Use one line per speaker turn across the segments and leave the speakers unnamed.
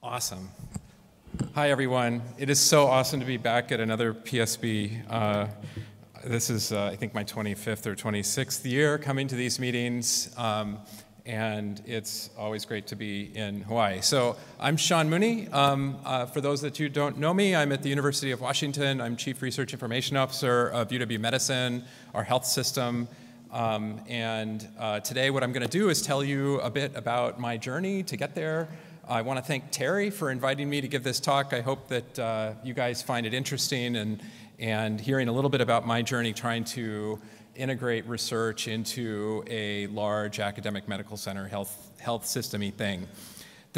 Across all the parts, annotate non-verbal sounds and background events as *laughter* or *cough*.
Awesome. Hi, everyone. It is so awesome to be back at another PSB. Uh, this is, uh, I think, my 25th or 26th year coming to these meetings, um, and it's always great to be in Hawaii. So, I'm Sean Mooney. Um, uh, for those that you don't know me, I'm at the University of Washington. I'm Chief Research Information Officer of UW Medicine, our health system. Um, and uh, today, what I'm going to do is tell you a bit about my journey to get there. I want to thank Teri for inviting me to give this talk. I hope that uh, you guys find it interesting and, and hearing a little bit about my journey trying to integrate research into a large academic medical center health, health system thing.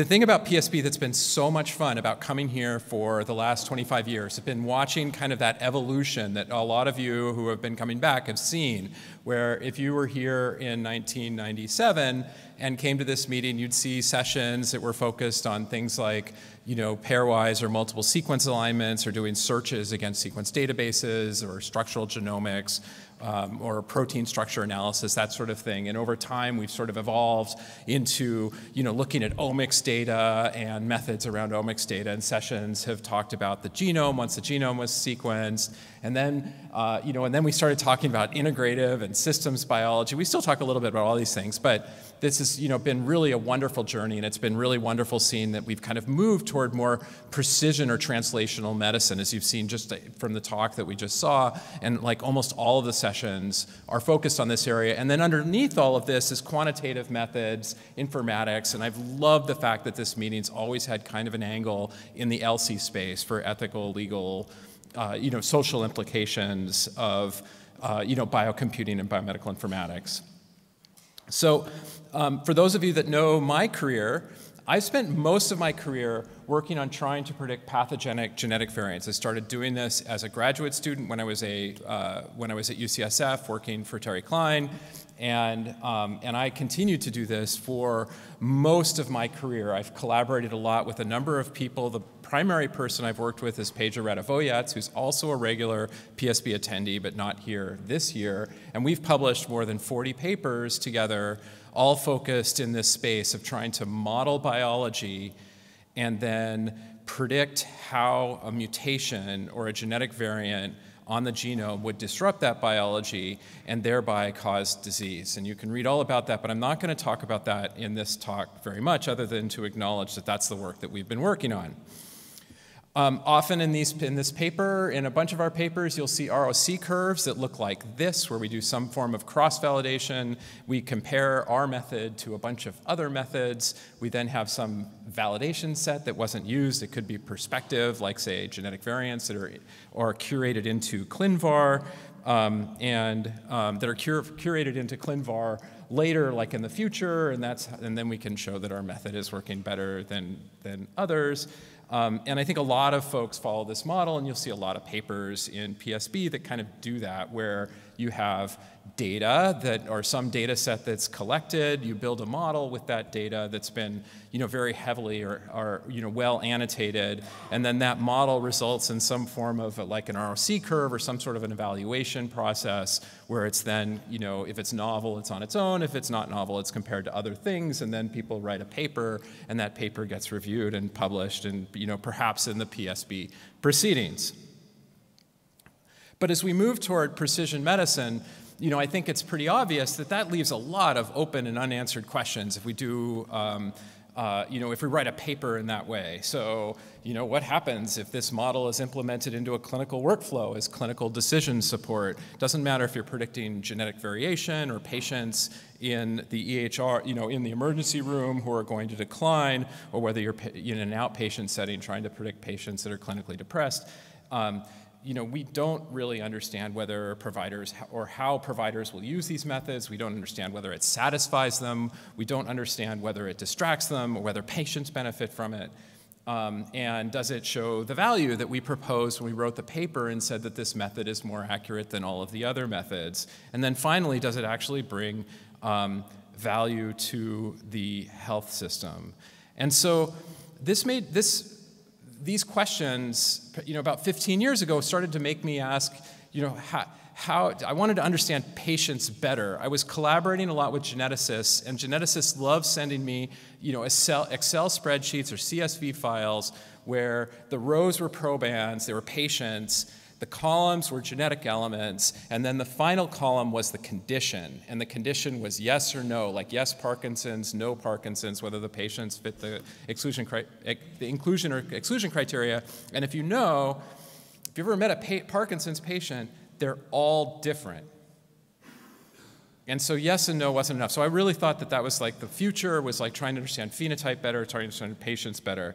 The thing about PSB that's been so much fun about coming here for the last 25 years have been watching kind of that evolution that a lot of you who have been coming back have seen, where if you were here in 1997 and came to this meeting, you'd see sessions that were focused on things like, you know, pairwise or multiple sequence alignments or doing searches against sequence databases or structural genomics um, or protein structure analysis, that sort of thing. And over time, we've sort of evolved into you know, looking at omics data and methods around omics data. And sessions have talked about the genome once the genome was sequenced. And then, uh, you know, and then we started talking about integrative and systems biology. We still talk a little bit about all these things, but this has you know, been really a wonderful journey, and it's been really wonderful seeing that we've kind of moved toward more precision or translational medicine, as you've seen just from the talk that we just saw. And like almost all of the sessions are focused on this area. And then underneath all of this is quantitative methods, informatics, and I've loved the fact that this meeting's always had kind of an angle in the ELSI space for ethical, legal, uh, you know, social implications of uh, you know, biocomputing and biomedical informatics. So, um, for those of you that know my career, I spent most of my career working on trying to predict pathogenic genetic variants. I started doing this as a graduate student when I was, a, uh, when I was at UCSF working for Teri Klein, and, um, and I continued to do this for most of my career. I've collaborated a lot with a number of people. The primary person I've worked with is Predrag Radivojac, who's also a regular PSB attendee, but not here this year. And we've published more than 40 papers together, all focused in this space of trying to model biology and then predict how a mutation or a genetic variant on the genome would disrupt that biology and thereby cause disease. And you can read all about that, but I'm not going to talk about that in this talk very much, other than to acknowledge that that's the work that we've been working on. Um, often in, these, in this paper, in a bunch of our papers, you'll see ROC curves that look like this, where we do some form of cross-validation. We compare our method to a bunch of other methods. We then have some validation set that wasn't used. It could be perspective, like say genetic variants that are, are curated into ClinVar, um, and um, that are cur curated into ClinVar later, like in the future, and, that's, and then we can show that our method is working better than, than others. Um, and I think a lot of folks follow this model, and you'll see a lot of papers in PSB that kind of do that, where you have data that or some data set that's collected you build a model with that data that's been you know very heavily or, or you know well annotated and then that model results in some form of a, like an ROC curve or some sort of an evaluation process where it's then you know if it's novel it's on its own. If it's not novel it's compared to other things and then people write a paper and that paper gets reviewed and published and you know perhaps in the PSB proceedings. But as we move toward precision medicine, you know, I think it's pretty obvious that that leaves a lot of open and unanswered questions if we do, um, uh, you know, if we write a paper in that way. So, you know, what happens if this model is implemented into a clinical workflow as clinical decision support? Doesn't matter if you're predicting genetic variation or patients in the EHR, you know, in the emergency room who are going to decline, or whether you're in an outpatient setting trying to predict patients that are clinically depressed. Um, you know, we don't really understand whether providers or how providers will use these methods. We don't understand whether it satisfies them. We don't understand whether it distracts them or whether patients benefit from it. Um, and does it show the value that we proposed when we wrote the paper and said that this method is more accurate than all of the other methods? And then finally, does it actually bring um, value to the health system? And so this made this these questions, you know, about 15 years ago started to make me ask, you know, how, how, I wanted to understand patients better. I was collaborating a lot with geneticists, and geneticists love sending me, you know, Excel, Excel spreadsheets or CSV files where the rows were probands, they were patients, the columns were genetic elements, and then the final column was the condition. And the condition was yes or no, like yes Parkinson's, no Parkinson's, whether the patients fit the, exclusion, eh, the inclusion or exclusion criteria. And if you know, if you've ever met a pa Parkinson's patient, they're all different. And so yes and no wasn't enough. So I really thought that that was like the future was like trying to understand phenotype better, trying to understand patients better.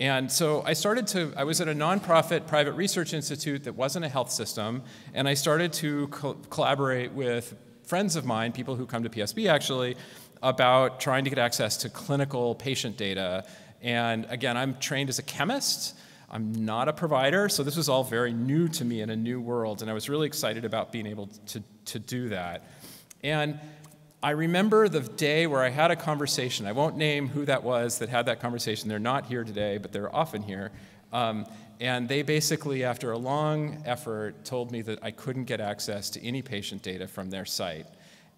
And so I started to, I was at a nonprofit private research institute that wasn't a health system, and I started to co collaborate with friends of mine, people who come to PSB actually, about trying to get access to clinical patient data. And again, I'm trained as a chemist. I'm not a provider, so this was all very new to me in a new world, and I was really excited about being able to, to do that. And I remember the day where I had a conversation. I won't name who that was that had that conversation. They're not here today, but they're often here. Um, and they basically, after a long effort, told me that I couldn't get access to any patient data from their site.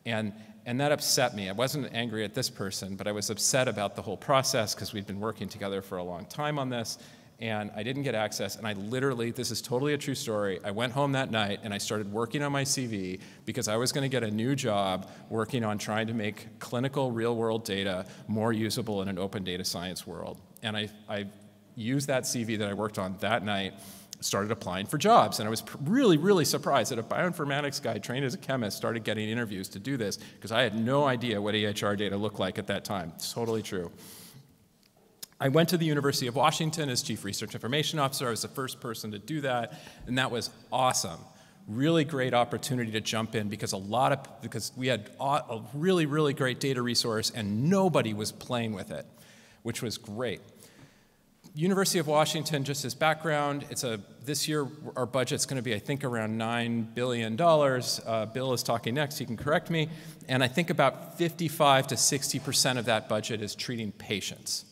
And, and that upset me. I wasn't angry at this person, but I was upset about the whole process because we'd been working together for a long time on this and I didn't get access. And I literally, this is totally a true story. I went home that night and I started working on my CV because I was going to get a new job working on trying to make clinical real world data more usable in an open data science world. And I, I used that CV that I worked on that night started applying for jobs. And I was really, really surprised that a bioinformatics guy trained as a chemist started getting interviews to do this because I had no idea what EHR data looked like at that time. It's totally true. I went to the University of Washington as Chief Research Information Officer. I was the first person to do that, and that was awesome. Really great opportunity to jump in because a lot of because we had a really really great data resource and nobody was playing with it, which was great. University of Washington, just as background, it's a this year our budget's going to be I think around nine billion dollars. Uh, Bill is talking next; he can correct me. And I think about 55 to 60 percent of that budget is treating patients.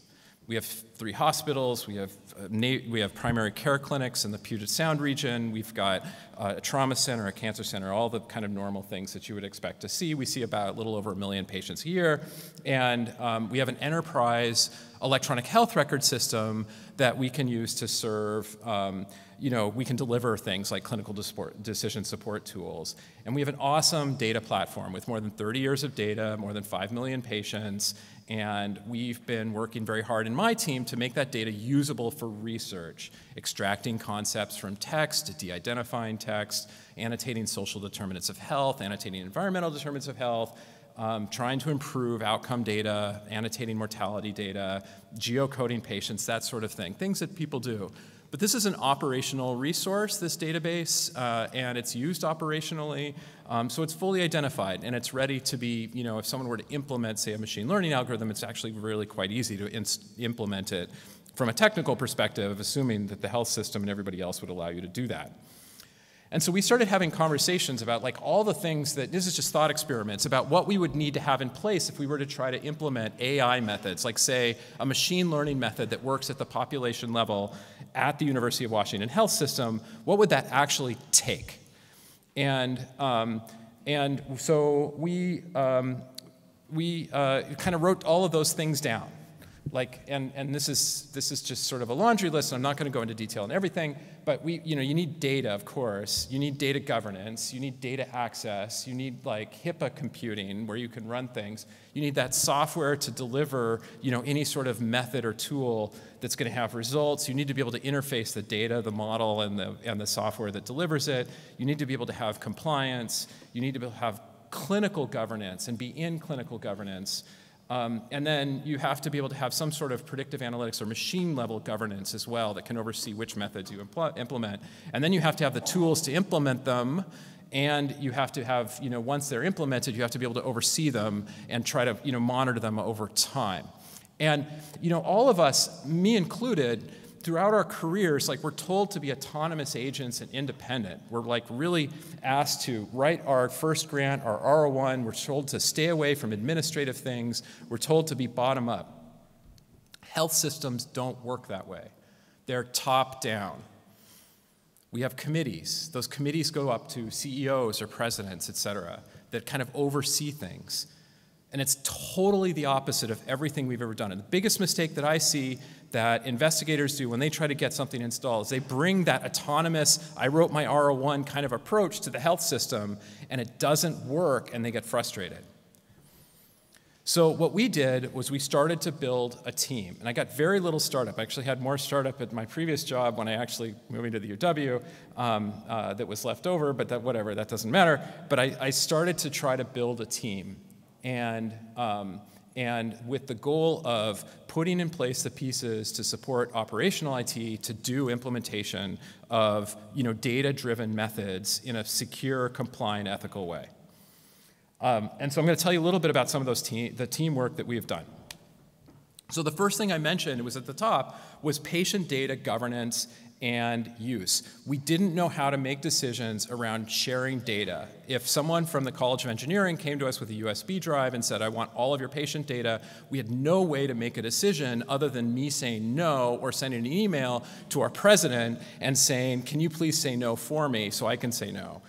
We have three hospitals, we have, uh, we have primary care clinics in the Puget Sound region, we've got uh, a trauma center, a cancer center, all the kind of normal things that you would expect to see. We see about a little over a million patients a year, and um, we have an enterprise electronic health record system that we can use to serve um, you know, we can deliver things like clinical decision support tools. And we have an awesome data platform with more than 30 years of data, more than 5 million patients, and we've been working very hard in my team to make that data usable for research, extracting concepts from text, de-identifying text, annotating social determinants of health, annotating environmental determinants of health, um, trying to improve outcome data, annotating mortality data, geocoding patients, that sort of thing, things that people do. But this is an operational resource, this database, uh, and it's used operationally. Um, so it's fully identified and it's ready to be, you know, if someone were to implement, say, a machine learning algorithm, it's actually really quite easy to implement it from a technical perspective, assuming that the health system and everybody else would allow you to do that. And so we started having conversations about like all the things that this is just thought experiments about what we would need to have in place if we were to try to implement AI methods, like say a machine learning method that works at the population level at the University of Washington Health System. What would that actually take? And um, and so we um, we uh, kind of wrote all of those things down like and and this is this is just sort of a laundry list and i'm not going to go into detail on everything but we you know you need data of course. You need data governance. You need data access. You need like hipaa computing where you can run things. You need that software to deliver you know any sort of method or tool that's going to have results. You need to be able to interface the data the model and the and the software that delivers it. You need to be able to have compliance. You need to have clinical governance and be in clinical governance um, and then you have to be able to have some sort of predictive analytics or machine level governance as well that can oversee which methods you impl implement. And then you have to have the tools to implement them and you have to have, you know, once they're implemented, you have to be able to oversee them and try to, you know, monitor them over time. And, you know, all of us, me included, throughout our careers, like we're told to be autonomous agents and independent. We're like really asked to write our first grant, our R01. We're told to stay away from administrative things. We're told to be bottom up. Health systems don't work that way. They're top down. We have committees. Those committees go up to CEOs or presidents, et cetera, that kind of oversee things. And it's totally the opposite of everything we've ever done. And the biggest mistake that I see that investigators do when they try to get something installed is they bring that autonomous, I wrote my R01 kind of approach to the health system, and it doesn't work, and they get frustrated. So what we did was we started to build a team, and I got very little startup. I actually had more startup at my previous job when I actually moved into the UW um, uh, that was left over, but that whatever, that doesn't matter. But I, I started to try to build a team, and um, and with the goal of putting in place the pieces to support operational IT to do implementation of you know, data-driven methods in a secure, compliant, ethical way. Um, and so I'm going to tell you a little bit about some of those team, the teamwork that we have done. So the first thing I mentioned, was at the top, was patient data governance and use. We didn't know how to make decisions around sharing data. If someone from the College of Engineering came to us with a USB drive and said, I want all of your patient data, we had no way to make a decision other than me saying no or sending an email to our president and saying, Can you please say no for me so I can say no?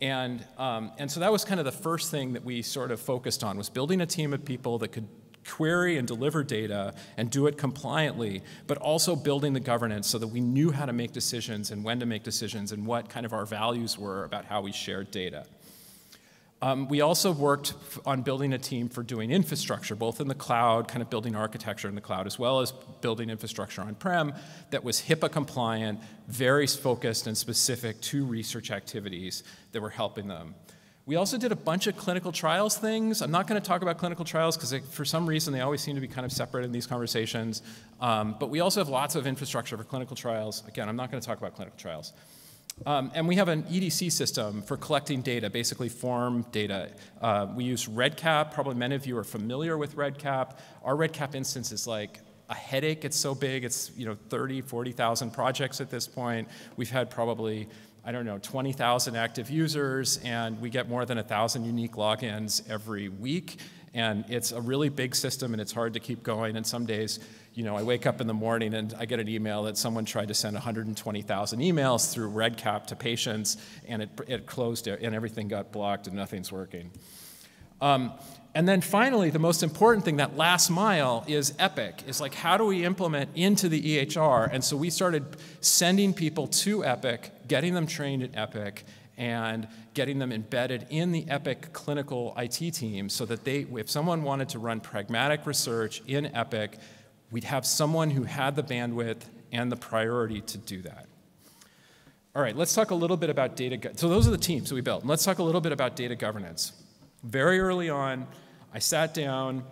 And, um, and so that was kind of the first thing that we sort of focused on was building a team of people that could query and deliver data and do it compliantly, but also building the governance so that we knew how to make decisions and when to make decisions and what kind of our values were about how we shared data. Um, we also worked on building a team for doing infrastructure, both in the cloud, kind of building architecture in the cloud, as well as building infrastructure on-prem that was HIPAA compliant, very focused and specific to research activities that were helping them. We also did a bunch of clinical trials things. I'm not going to talk about clinical trials because for some reason they always seem to be kind of separate in these conversations. Um, but we also have lots of infrastructure for clinical trials. Again, I'm not going to talk about clinical trials. Um, and we have an EDC system for collecting data, basically form data. Uh, we use REDCap. Probably many of you are familiar with REDCap. Our REDCap instance is like a headache. It's so big. It's you know 30, 40,000 projects at this point. We've had probably I don't know, 20,000 active users, and we get more than 1,000 unique logins every week. And it's a really big system, and it's hard to keep going. And some days, you know, I wake up in the morning and I get an email that someone tried to send 120,000 emails through REDCap to patients, and it, it closed and everything got blocked, and nothing's working. Um, and then finally, the most important thing, that last mile, is Epic. Is like, how do we implement into the EHR? And so we started sending people to Epic, getting them trained at Epic, and getting them embedded in the Epic clinical IT team so that they, if someone wanted to run pragmatic research in Epic, we'd have someone who had the bandwidth and the priority to do that. All right, let's talk a little bit about data. So those are the teams that we built. And let's talk a little bit about data governance. Very early on, I sat down,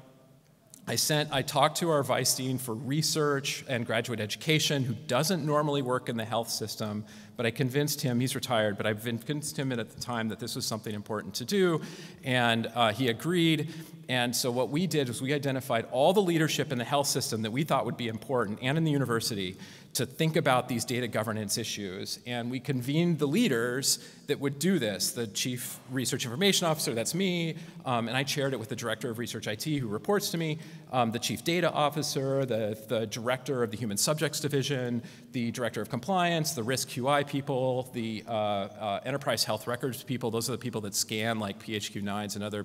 I sent, I talked to our vice dean for research and graduate education, who doesn't normally work in the health system, but I convinced him, he's retired, but I convinced him at the time that this was something important to do, and uh, he agreed. And so what we did was we identified all the leadership in the health system that we thought would be important, and in the university, to think about these data governance issues. And we convened the leaders that would do this the chief research information officer, that's me, um, and I chaired it with the director of research IT who reports to me, um, the chief data officer, the, the director of the human subjects division, the director of compliance, the risk QI people, the uh, uh, enterprise health records people. Those are the people that scan like PHQ-9s and other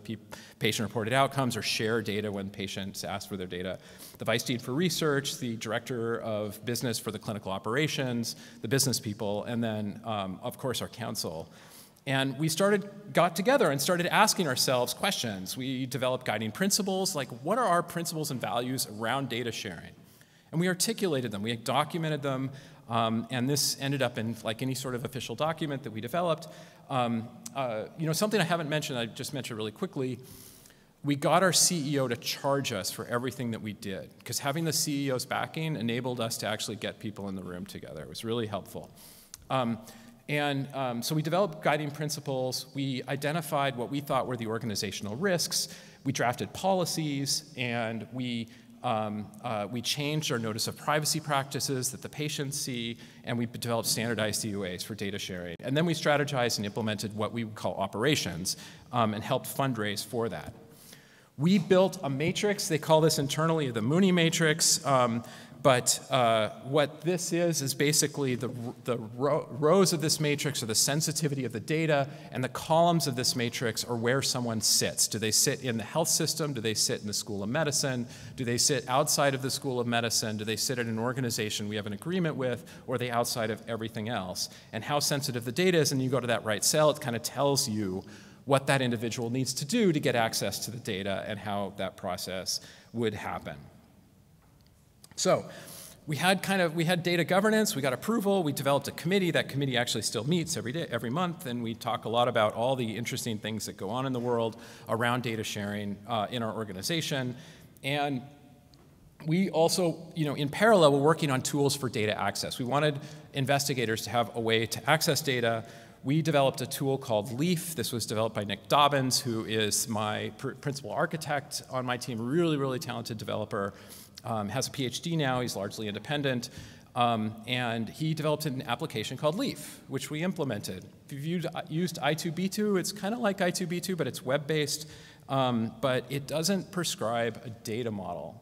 patient reported outcomes or share data when patients ask for their data. The vice dean for research, the director of business for the clinical operations, the business people, and then, um, of course, our counsel. And we started, got together and started asking ourselves questions. We developed guiding principles, like what are our principles and values around data sharing? And we articulated them, we documented them, um, and this ended up in like any sort of official document that we developed. Um, uh, you know, something I haven't mentioned, I just mentioned really quickly, we got our CEO to charge us for everything that we did because having the CEO's backing enabled us to actually get people in the room together. It was really helpful. Um, and um, so we developed guiding principles. We identified what we thought were the organizational risks. We drafted policies, and we, um, uh, we changed our notice of privacy practices that the patients see, and we developed standardized DUAs for data sharing. And then we strategized and implemented what we would call operations um, and helped fundraise for that. We built a matrix, they call this internally the Mooney matrix. Um, but uh, what this is is basically the, the ro rows of this matrix are the sensitivity of the data, and the columns of this matrix are where someone sits. Do they sit in the health system? Do they sit in the School of Medicine? Do they sit outside of the School of Medicine? Do they sit at an organization we have an agreement with? Or are they outside of everything else? And how sensitive the data is, and you go to that right cell, it kind of tells you what that individual needs to do to get access to the data and how that process would happen. So we had kind of we had data governance we got approval we developed a committee. That committee actually still meets every day every month and we talk a lot about all the interesting things that go on in the world around data sharing uh, in our organization. And we also you know in parallel we're working on tools for data access. We wanted investigators to have a way to access data. We developed a tool called Leaf. This was developed by Nick Dobbins, who is my pr principal architect on my team, really, really talented developer um, has a PhD now, he's largely independent, um, and he developed an application called Leaf, which we implemented. If you've used I2B2, it's kind of like I2B2, but it's web-based, um, but it doesn't prescribe a data model.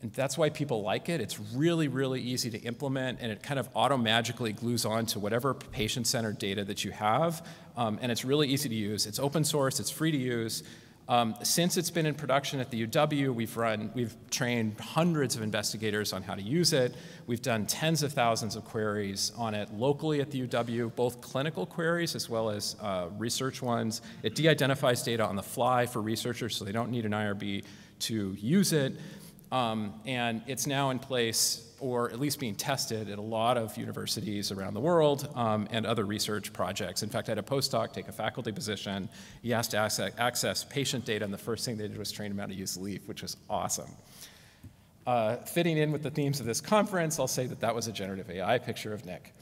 And that's why people like it. It's really, really easy to implement, and it kind of auto-magically glues on to whatever patient-centered data that you have, um, and it's really easy to use. It's open source, it's free to use, um, since it's been in production at the UW, we've run, we've trained hundreds of investigators on how to use it. We've done tens of thousands of queries on it locally at the UW, both clinical queries as well as uh, research ones. It de-identifies data on the fly for researchers, so they don't need an IRB to use it. Um, and it's now in place or at least being tested at a lot of universities around the world um, and other research projects. In fact, I had a postdoc take a faculty position. He asked to access, access patient data, and the first thing they did was train him how to use Leaf, which was awesome. Uh, fitting in with the themes of this conference, I'll say that that was a generative AI picture of Nick.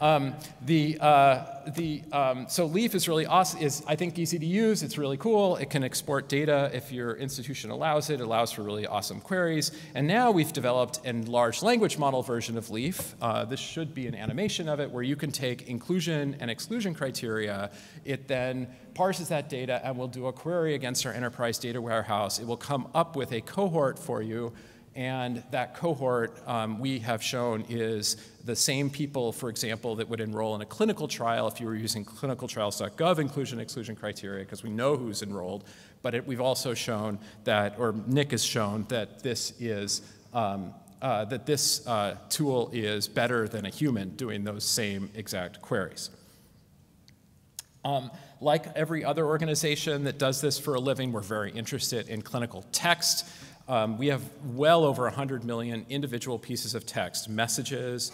Um, the, uh, the, um, so Leaf is really awesome, is I think easy to use, it's really cool, it can export data if your institution allows it, it allows for really awesome queries, and now we've developed a large language model version of Leaf, uh, this should be an animation of it, where you can take inclusion and exclusion criteria, it then parses that data and will do a query against our enterprise data warehouse, it will come up with a cohort for you and that cohort um, we have shown is the same people, for example, that would enroll in a clinical trial if you were using clinicaltrials.gov inclusion exclusion criteria, because we know who's enrolled. But it, we've also shown that, or Nick has shown that this is um, uh, that this uh, tool is better than a human doing those same exact queries. Um, like every other organization that does this for a living, we're very interested in clinical text. Um, we have well over 100 million individual pieces of text, messages,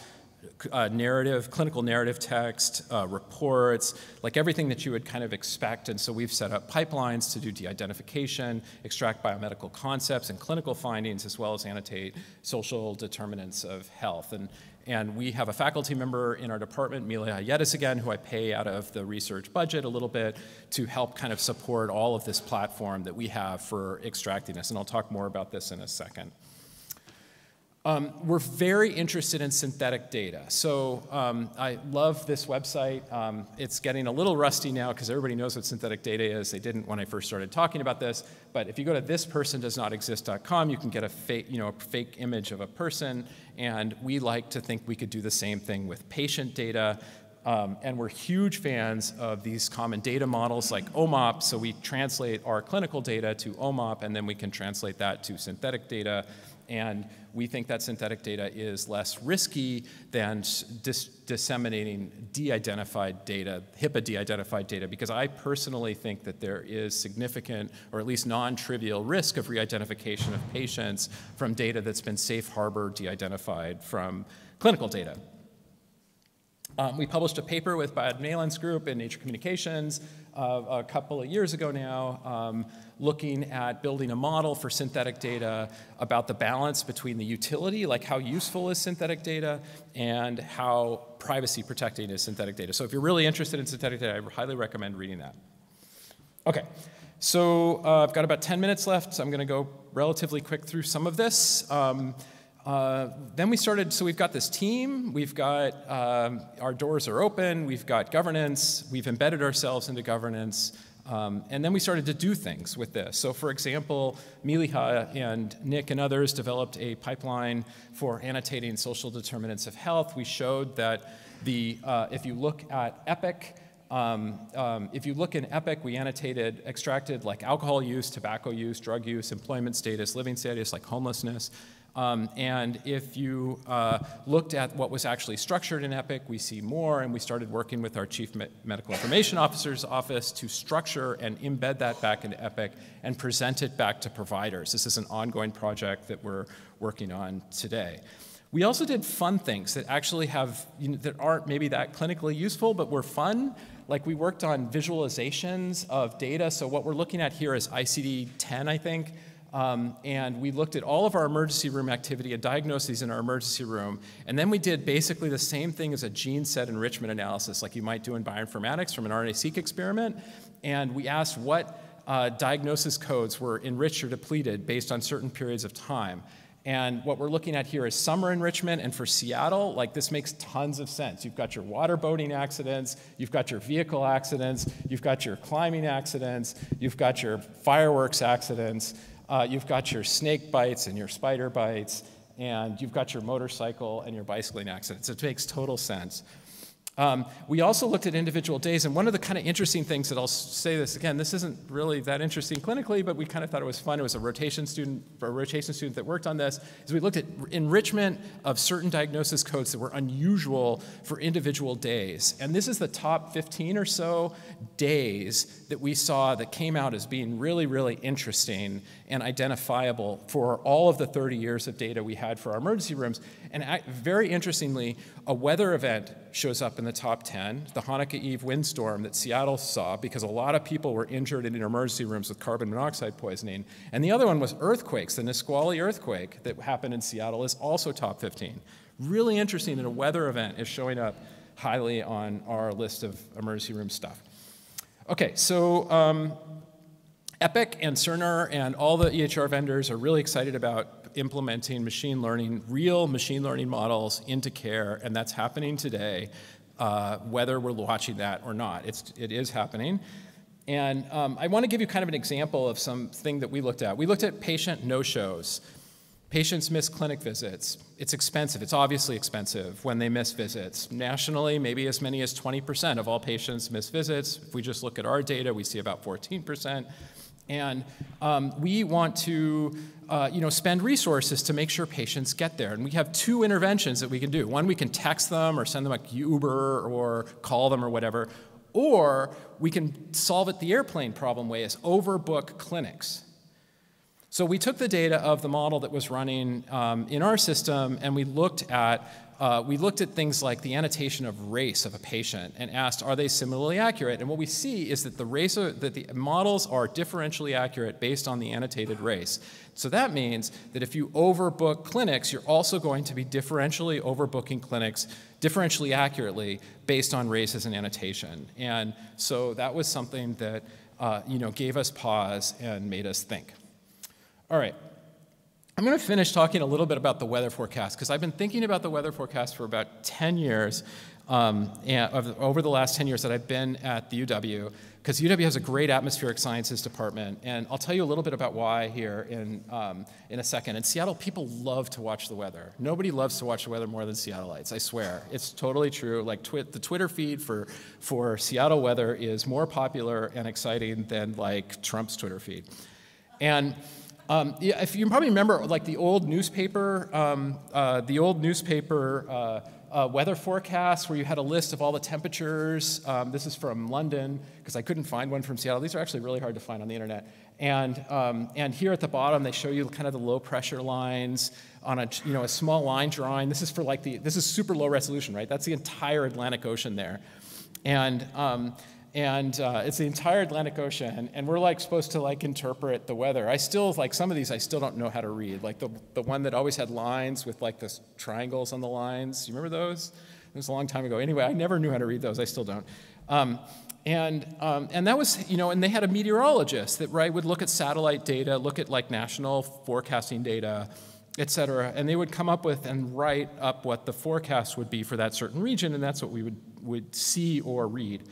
uh, narrative, clinical narrative text, uh, reports, like everything that you would kind of expect. And so we've set up pipelines to do de-identification, extract biomedical concepts and clinical findings, as well as annotate social determinants of health. And and we have a faculty member in our department, Meliha Yetisgen, who I pay out of the research budget a little bit to help kind of support all of this platform that we have for extracting this. And I'll talk more about this in a second. Um, we're very interested in synthetic data. So um, I love this website. Um, it's getting a little rusty now because everybody knows what synthetic data is. They didn't when I first started talking about this. But if you go to thispersondoesnotexist.com, you can get a fake, you know, a fake image of a person. And we like to think we could do the same thing with patient data. Um, and we're huge fans of these common data models like OMOP. So we translate our clinical data to OMOP, and then we can translate that to synthetic data. And we think that synthetic data is less risky than dis disseminating de-identified data, HIPAA de-identified data, because I personally think that there is significant, or at least non-trivial risk of re-identification of patients from data that's been safe harbor de-identified from clinical data. Um, we published a paper with Brad Malin's group in Nature Communications uh, a couple of years ago now, um, looking at building a model for synthetic data about the balance between the utility, like how useful is synthetic data, and how privacy protecting is synthetic data. So if you're really interested in synthetic data, I highly recommend reading that. Okay, so uh, I've got about 10 minutes left, so I'm going to go relatively quick through some of this. Um, uh, then we started, so we've got this team, we've got, um, our doors are open, we've got governance, we've embedded ourselves into governance. Um, and then we started to do things with this. So, for example, Meliha and Nick and others developed a pipeline for annotating social determinants of health. We showed that the, uh, if you look at EPIC, um, um, if you look in EPIC, we annotated, extracted like alcohol use, tobacco use, drug use, employment status, living status, like homelessness. Um, and if you uh, looked at what was actually structured in EPIC, we see more, and we started working with our Chief Me Medical Information Officer's office to structure and embed that back into EPIC and present it back to providers. This is an ongoing project that we're working on today. We also did fun things that actually have, you know, that aren't maybe that clinically useful, but were fun. Like we worked on visualizations of data. So what we're looking at here is ICD-10, I think. Um, and we looked at all of our emergency room activity and diagnoses in our emergency room. And then we did basically the same thing as a gene set enrichment analysis, like you might do in bioinformatics from an RNA-seq experiment. And we asked what uh, diagnosis codes were enriched or depleted based on certain periods of time. And what we're looking at here is summer enrichment. And for Seattle, like this makes tons of sense. You've got your water boating accidents, you've got your vehicle accidents, you've got your climbing accidents, you've got your fireworks accidents, uh, you've got your snake bites and your spider bites, and you've got your motorcycle and your bicycling accidents. It makes total sense. Um, we also looked at individual days, and one of the kind of interesting things that I'll say this again, this isn't really that interesting clinically, but we kind of thought it was fun. It was a rotation student, a rotation student that worked on this. Is we looked at enrichment of certain diagnosis codes that were unusual for individual days, and this is the top 15 or so days that we saw that came out as being really, really interesting and identifiable for all of the 30 years of data we had for our emergency rooms. And very interestingly, a weather event shows up in the top 10, the Hanukkah Eve windstorm that Seattle saw, because a lot of people were injured in emergency rooms with carbon monoxide poisoning. And the other one was earthquakes. The Nisqually earthquake that happened in Seattle is also top 15. Really interesting that a weather event is showing up highly on our list of emergency room stuff. Okay, so um, Epic and Cerner and all the EHR vendors are really excited about implementing machine learning, real machine learning models into care, and that's happening today, uh, whether we're watching that or not. It's, it is happening. And um, I want to give you kind of an example of something that we looked at. We looked at patient no-shows. Patients miss clinic visits. It's expensive. It's obviously expensive when they miss visits. Nationally, maybe as many as 20% of all patients miss visits. If we just look at our data, we see about 14%. And um, we want to uh, you know, spend resources to make sure patients get there. And we have two interventions that we can do. One, we can text them or send them a Uber or call them or whatever. Or we can solve it the airplane problem way is overbook clinics. So we took the data of the model that was running um, in our system and we looked at uh, we looked at things like the annotation of race of a patient and asked, are they similarly accurate? And what we see is that the race, that the models are differentially accurate based on the annotated race. So that means that if you overbook clinics, you're also going to be differentially overbooking clinics differentially accurately based on race as an annotation. And so that was something that uh, you know, gave us pause and made us think. All right. I'm going to finish talking a little bit about the weather forecast because I've been thinking about the weather forecast for about 10 years, um, and over the last 10 years that I've been at the UW, because UW has a great atmospheric sciences department, and I'll tell you a little bit about why here in, um, in a second. In Seattle, people love to watch the weather. Nobody loves to watch the weather more than Seattleites, I swear. It's totally true. Like twi the Twitter feed for, for Seattle weather is more popular and exciting than like Trump's Twitter feed. And um, if you probably remember, like the old newspaper, um, uh, the old newspaper uh, uh, weather forecasts, where you had a list of all the temperatures. Um, this is from London because I couldn't find one from Seattle. These are actually really hard to find on the internet. And, um, and here at the bottom, they show you kind of the low pressure lines on a, you know, a small line drawing. This is for like the, this is super low resolution, right? That's the entire Atlantic Ocean there. And, um, and uh, it's the entire Atlantic Ocean, and we're like supposed to like interpret the weather. I still like some of these I still don't know how to read. Like the the one that always had lines with like the triangles on the lines. You remember those? It was a long time ago. Anyway, I never knew how to read those. I still don't. Um, and um, and that was you know, and they had a meteorologist that right would look at satellite data, look at like national forecasting data, et cetera, and they would come up with and write up what the forecast would be for that certain region, and that's what we would would see or read.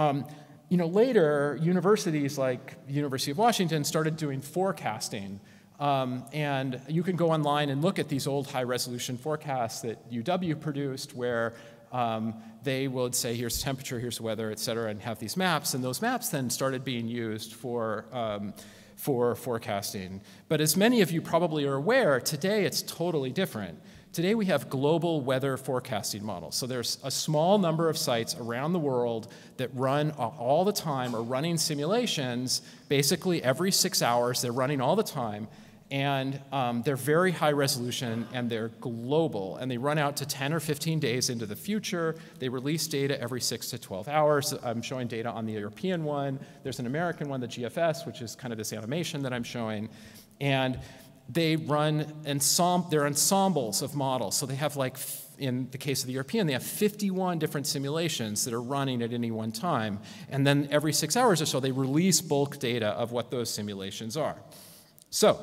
Um, you know, later, universities like University of Washington started doing forecasting. Um, and you can go online and look at these old high resolution forecasts that UW produced where um, they would say, here's temperature, here's weather, et cetera, and have these maps. And those maps then started being used for, um, for forecasting. But as many of you probably are aware, today it's totally different. Today we have global weather forecasting models. So there's a small number of sites around the world that run all the time or running simulations basically every six hours. They're running all the time and um, they're very high resolution and they're global and they run out to 10 or 15 days into the future they release data every 6 to 12 hours i'm showing data on the european one there's an american one the gfs which is kind of this animation that i'm showing and they run ensemble ensembles of models. So they have like in the case of the european they have 51 different simulations that are running at any one time. And then every six hours or so they release bulk data of what those simulations are. So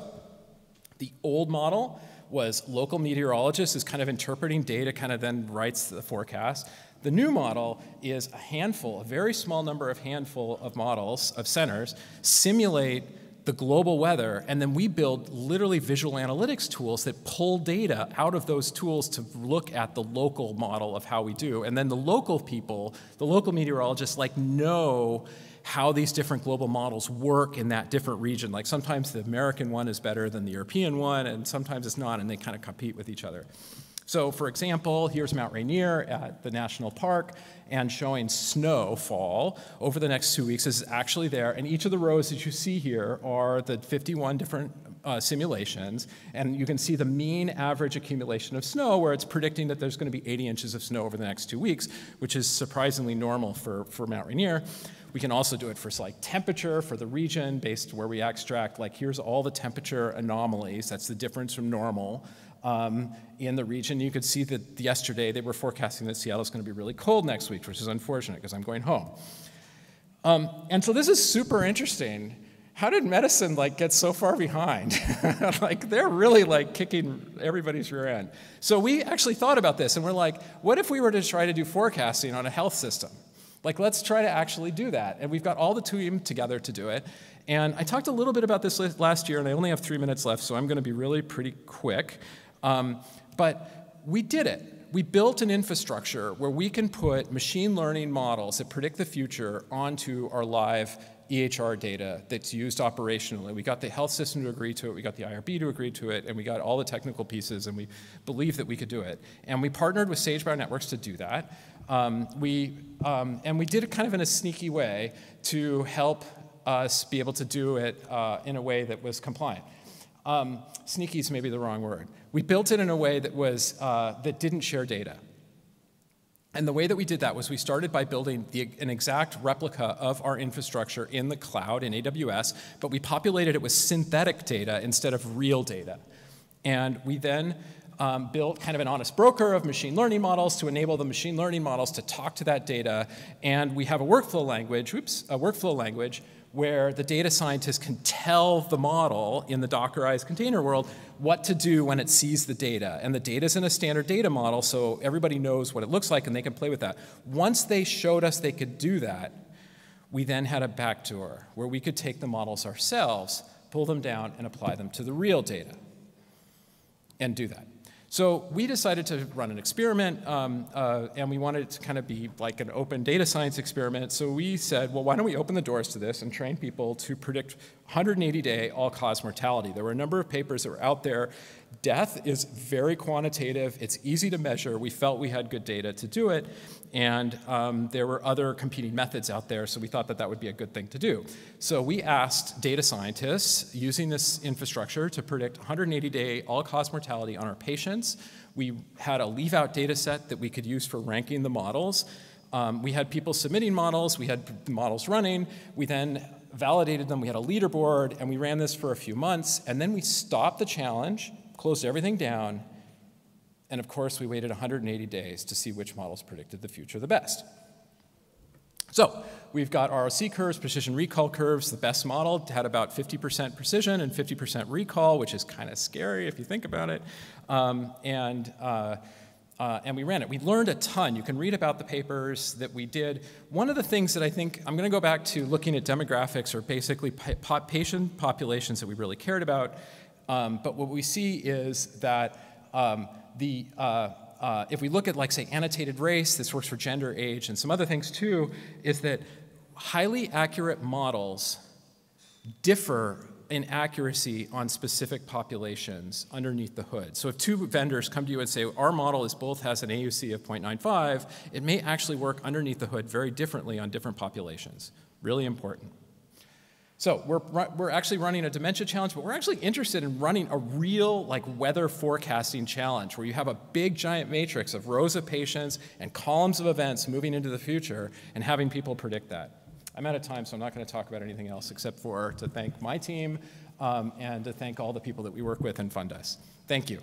the old model was local meteorologist is kind of interpreting data, kind of then writes the forecast. The new model is a handful, a very small number of handful of models, of centers, simulate the global weather, and then we build literally visual analytics tools that pull data out of those tools to look at the local model of how we do. And then the local people, the local meteorologists, like know how these different global models work in that different region. Like sometimes the American one is better than the European one, and sometimes it's not, and they kind of compete with each other. So, for example, here's Mount Rainier at the national park, and showing snowfall over the next two weeks. Is actually there. And each of the rows that you see here are the 51 different uh, simulations, and you can see the mean average accumulation of snow, where it's predicting that there's going to be 80 inches of snow over the next two weeks, which is surprisingly normal for, for Mount Rainier. We can also do it for like temperature for the region based where we extract, like here's all the temperature anomalies, that's the difference from normal um, in the region. You could see that yesterday they were forecasting that Seattle is going to be really cold next week, which is unfortunate because I'm going home. Um, and so this is super interesting. How did medicine like get so far behind? *laughs* like they're really like kicking everybody's rear end. So we actually thought about this and we're like, what if we were to try to do forecasting on a health system? Like, let's try to actually do that. And we've got all the team together to do it. And I talked a little bit about this last year, and I only have three minutes left, so I'm going to be really pretty quick. Um, but we did it. We built an infrastructure where we can put machine learning models that predict the future onto our live EHR data that's used operationally. We got the health system to agree to it, we got the IRB to agree to it, and we got all the technical pieces, and we believed that we could do it. And we partnered with Sage Bionetworks to do that. Um, we, um, and we did it kind of in a sneaky way to help us be able to do it uh, in a way that was compliant. Um, sneaky is maybe the wrong word. We built it in a way that, was, uh, that didn't share data. And the way that we did that was we started by building the, an exact replica of our infrastructure in the cloud in AWS, but we populated it with synthetic data instead of real data. And we then um, built kind of an honest broker of machine learning models to enable the machine learning models to talk to that data. And we have a workflow language, oops, a workflow language where the data scientist can tell the model in the Dockerized container world what to do when it sees the data. And the data is in a standard data model, so everybody knows what it looks like and they can play with that. Once they showed us they could do that, we then had a backdoor where we could take the models ourselves, pull them down, and apply them to the real data and do that. So we decided to run an experiment, um, uh, and we wanted it to kind of be like an open data science experiment. So we said, well, why don't we open the doors to this and train people to predict 180-day all-cause mortality? There were a number of papers that were out there. Death is very quantitative. It's easy to measure. We felt we had good data to do it, and um, there were other competing methods out there, so we thought that that would be a good thing to do. So we asked data scientists using this infrastructure to predict 180-day all-cause mortality on our patients. We had a leave-out data set that we could use for ranking the models. Um, we had people submitting models, we had models running, we then validated them, we had a leaderboard, and we ran this for a few months, and then we stopped the challenge, closed everything down, and of course, we waited 180 days to see which models predicted the future the best. So we've got ROC curves, precision recall curves. The best model had about 50% precision and 50% recall, which is kind of scary if you think about it. Um, and uh, Uh, and we ran it. We learned a ton. You can read about the papers that we did. One of the things that I think, I'm going to go back to looking at demographics or basically patient populations that we really cared about. Um, but what we see is that um, the, uh, uh, if we look at, like, say, annotated race, this works for gender, age, and some other things too, is that highly accurate models differ in accuracy on specific populations underneath the hood. So if two vendors come to you and say, our model is both has an AUC of 0.95, it may actually work underneath the hood very differently on different populations. Really important. So we're, we're actually running a dementia challenge, but we're actually interested in running a real like weather forecasting challenge where you have a big giant matrix of rows of patients and columns of events moving into the future and having people predict that. I'm out of time, so I'm not going to talk about anything else except for to thank my team um, and to thank all the people that we work with and fund us. Thank you.